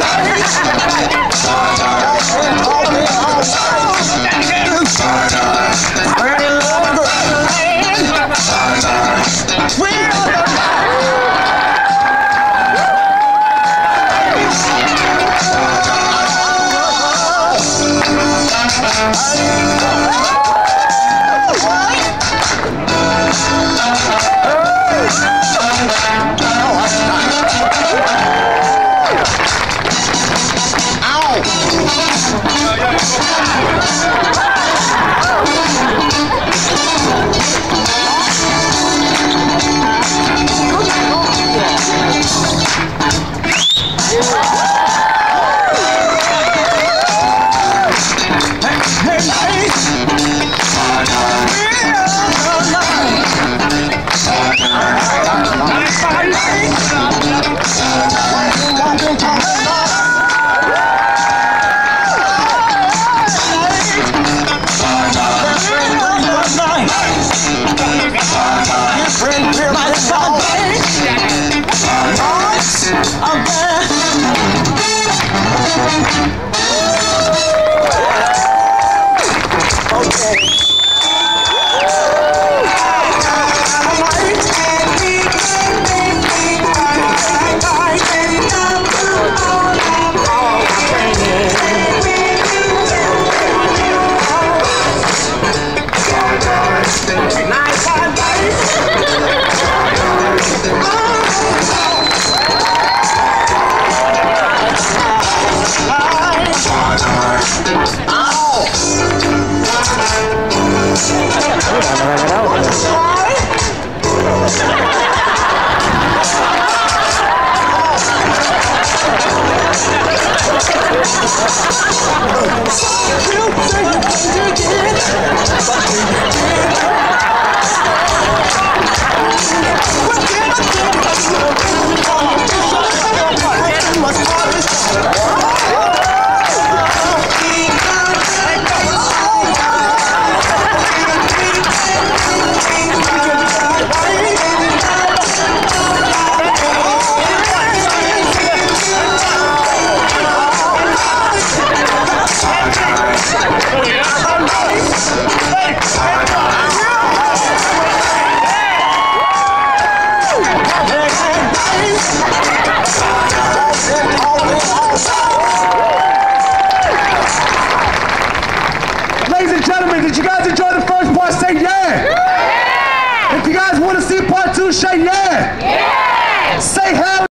Pretty little Ladies and gentlemen, did you guys enjoy the first part? Say yeah! yeah. If you guys want to see part two, say yeah! Yeah! Say hell!